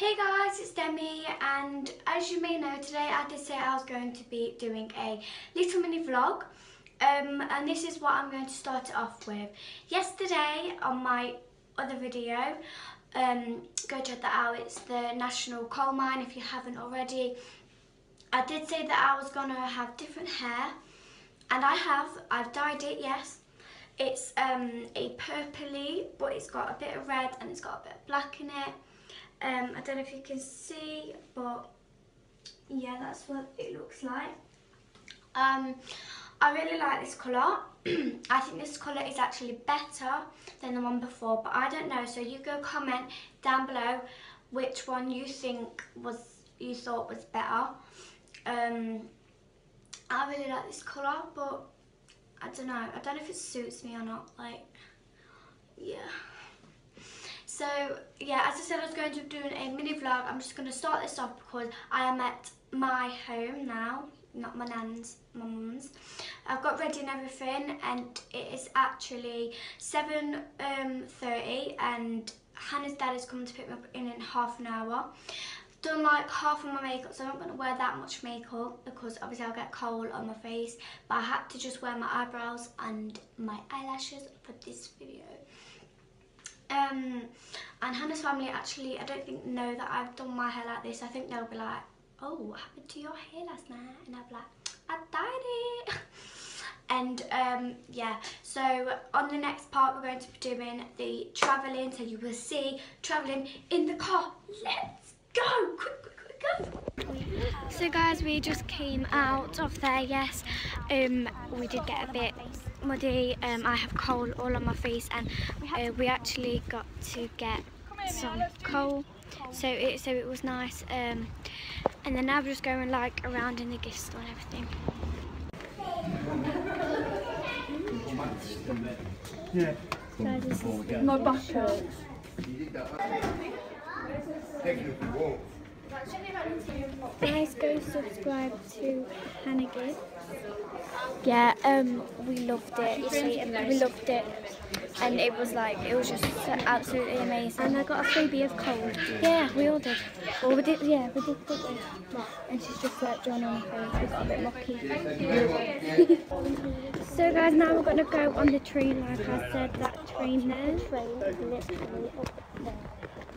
Hey guys, it's Demi and as you may know today I did say I was going to be doing a little mini vlog um, and this is what I'm going to start it off with. Yesterday on my other video, um, go check that out, it's the National Coal Mine if you haven't already. I did say that I was going to have different hair and I have, I've dyed it yes. It's um, a purpley but it's got a bit of red and it's got a bit of black in it. Um, I don't know if you can see, but yeah, that's what it looks like. Um, I really like this colour. I think this colour is actually better than the one before, but I don't know. So you go comment down below which one you think was you thought was better. Um, I really like this colour, but I don't know. I don't know if it suits me or not. Like, yeah. So yeah, as I said, I was going to be doing a mini vlog. I'm just going to start this off because I am at my home now, not my nan's, my mum's. I've got ready and everything, and it is actually 7:30, um, and Hannah's dad is coming to pick me up in, in half an hour. Done like half of my makeup, so I'm not going to wear that much makeup because obviously I'll get cold on my face. But I had to just wear my eyebrows and my eyelashes for this video. Um, and Hannah's family actually, I don't think know that I've done my hair like this. I think they'll be like, oh, what happened to your hair last night? And I'll be like, I dyed it. and um, yeah, so on the next part, we're going to be doing the travelling. So you will see travelling in the car. Let's go, quick. So guys, we just came out of there, yes. Um, we did get a bit muddy. Um, I have coal all on my face and uh, we actually got to get some coal. So it so it was nice. Um, and then now we're just going like around in the Gistol and everything. Yeah. My back hurts. Guys, go subscribe to Hannah Gibbs. Yeah, um, we loved it. You see, we loved it, and it was like it was just absolutely amazing. And I got a freebie of cold. Yeah, we all did. Well, we did. Yeah, we did. Didn't we? And she's just like John on her face. We got a bit lucky. so guys, now we're gonna go on the train. Like I said, that train there. Train is literally up there.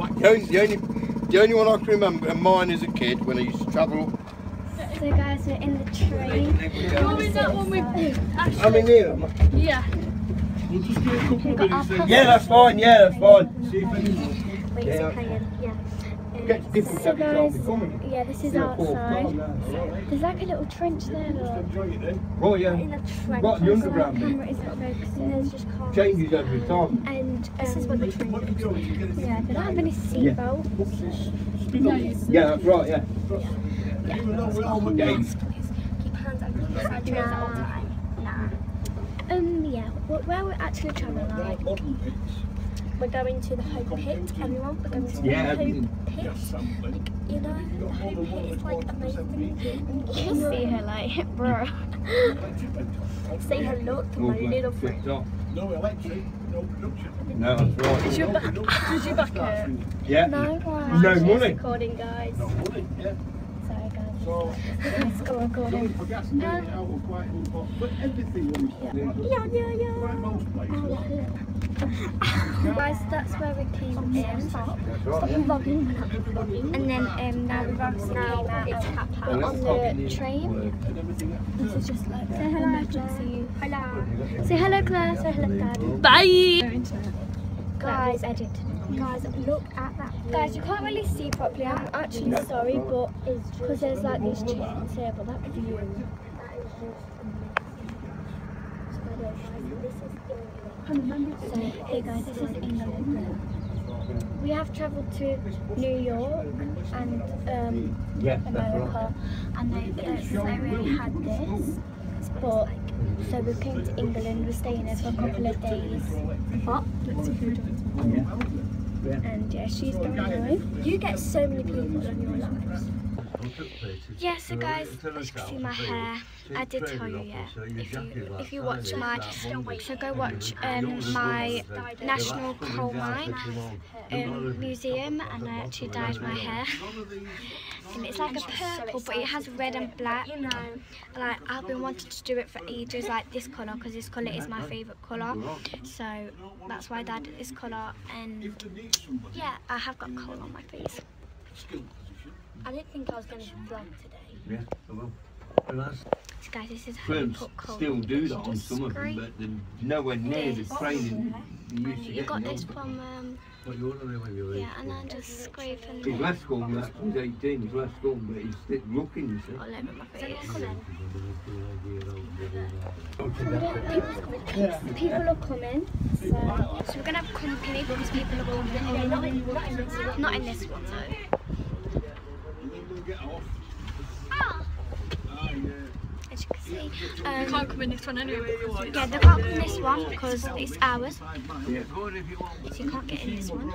Right. Black The only, the only, the only one I can remember of mine as a kid when I used to travel. so guys, we're in the train. Oh, is that one with I'm in here. Yeah. We'll just do a couple of minutes. Yeah, that's fine. Yeah, that's fine. See if anyone. Wait, Yeah. is it playing? Yeah. Get different so guys, yeah, this is Three or outside. There's like a little trench there, look. Enjoy it then. Right, yeah. In a trench. Right, the underground My bit. camera isn't focusing. There's just cars. Changes every time. And um, this is what the train What you is. do is you get it. Yeah, they don't have any Yeah. seatbelts. Spin on. Yeah, that's right. Yeah. Even though we're all Yeah. McDonald's. Keep hands over the side trains at all time. Nah. Um, yeah, where we're actually travelling, like, Modern pits. We're going to the Hope Pit, everyone. We're going to the Yeah, Hope. Pit. Yes, something. You know, the Hope Pit is like amazing. You can see her, like, bro. Say hello to my little friend. No electric, no production. No, that's right. Does your back, does your back hurt? Yeah. No, why? No She's money. recording, guys. No money, yeah. Sorry, guys. So, Let's go recording. for gas and out of quite a lot. But everything was Yeah, yeah, yeah. Like most places. Guys, that's where we came in. Stop That's right. Vlogging. And then um, now we've obviously now it's Well, on the train. And everything else. This is just like say hello, I can see you. Hello. Say hello, Claire. Say hello, Dad. Bye. Guys, edit. Guys, look at that. Guys, you can't really see properly. I'm actually sorry, but because there's like these chickens here, but that view. That is just amazing. So, by the way, guys, this is England. So, hey guys, this is England. we have travelled to New York and um, America, and they, they already had this. But so we came to England. We're staying there for a couple of days. What? And yeah, she's going home. You get so many people in your lives. Yeah, so guys, as you can see my hair, I did tell you, yeah, if you, if you watch my, so go watch um, my National Coal Mine um, Museum, and I actually dyed my hair. And it's like a purple, but it has red and black. Like, I've been wanting to do it for ages, like this colour, because this colour is my favourite colour. So, that's why I dyed it this colour, and yeah, I have got coal on my face. I didn't think I was going to vlog today. Yeah, I will. And that's So guys, this is how you firms put coal. still do that on Just some of them, but they're nowhere near the this. training you used to You got in this old from, um, What you want to do when you're yeah, and then just scrape and His last school was actually 18, his last school, but he's still looking, you see. all over my face. Yeah. People are coming, so, so we're gonna have company because people are coming. Not in this one though. As you can see, um, Can't come in this one anyway. yeah, they can't come in this one because it's ours, so you can't get in this one.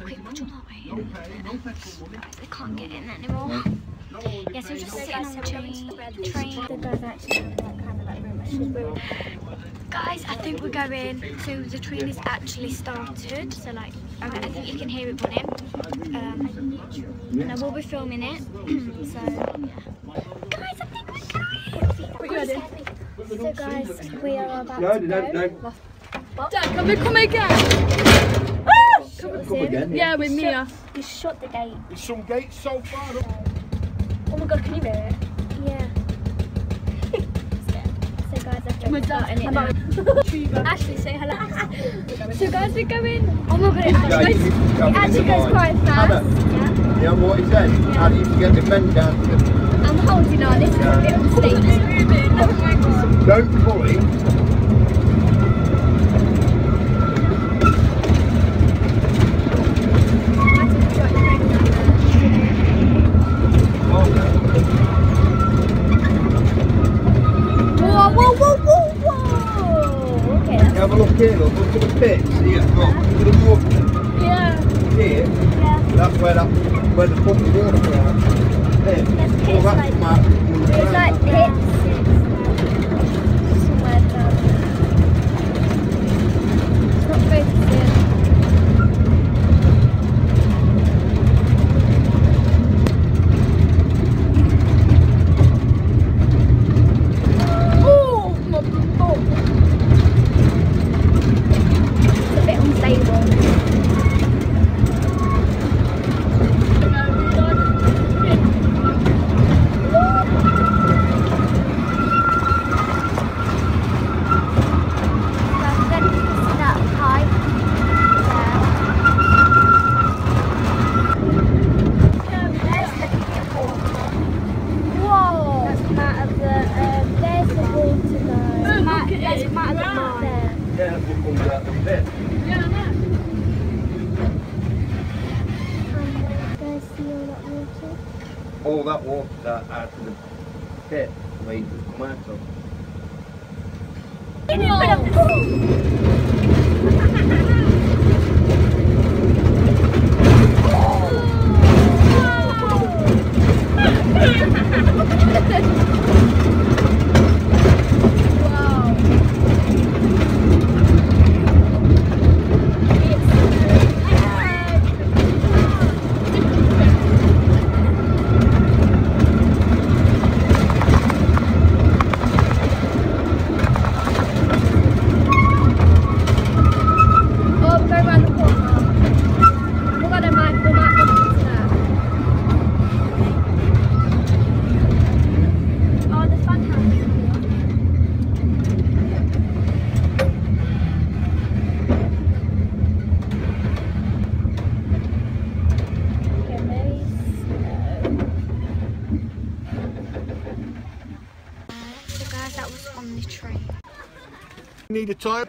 Quick, that way. Guys, they can't get in anymore. Yeah, so just sitting on the train. train. The guys actually have that kind of like room. I should room. Guys, I think we're going. So the train is actually started. So like, I I think you can hear it running. Um, and I will be filming it. so yeah. Guys, I think we're going. So guys, we are about No, to no, go. no. Dad, can we come again? Ah! Come again. Yeah, with Mia. You shut the gate. There's some gates so far up. Oh my god, can you hear it? Yeah. so guys, I've My just it now. Ashley, say hello. So guys, we're going. Oh my god, it Yeah, actually, you goes, it travel actually the goes quite fast. Anna, Yeah. What he said? How do you get the down. I'm holding on. This is a bit unstable. Don't pull it whoa, whoa, whoa, whoa. Okay, that's Have a look here, look. Look at the pits here. Look, look at the water Yeah. here. yeah. That's where that, where the pump of water from. There. Oh, that's like like pits. Somewhere down there. It's not focusing. Oh, my foot. It's a bit unstable. Guys, then you can see that pipe Whoa! That's come out of the, um, there's the water though. That's come out, that's come out of the mine. There. Yeah, that's what comes out of the pit. Guys, see all that water? All that water that out of the pit. Come out of. guys, that was on the train. Need a tire?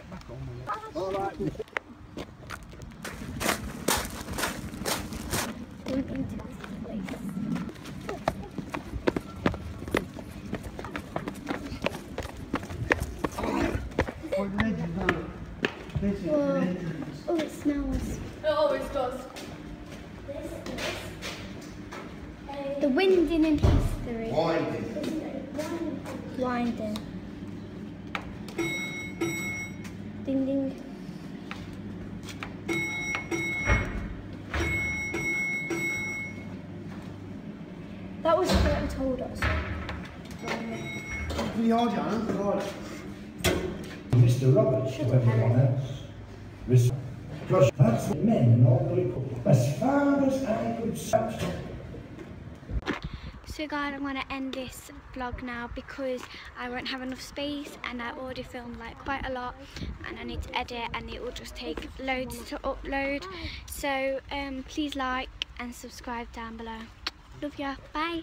Oh, it smells. It always does. The wind in history. Winding. Winding. Ding ding. That was what he told us. Mr. Roberts to everyone else. Because that's what men normally put. As far as I could see. So guys, I'm going to end this vlog now because I won't have enough space and I already filmed like quite a lot and I need to edit and it will just take loads to upload. So um, please like and subscribe down below. Love ya. Bye.